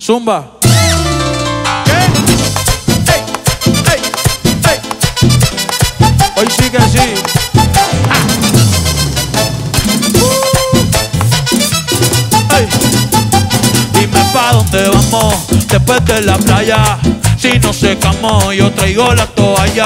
Zumba. Hoy sí que sí. Ey. Dime pa' dónde vamos después de la playa. Si no secamos, yo traigo la toalla.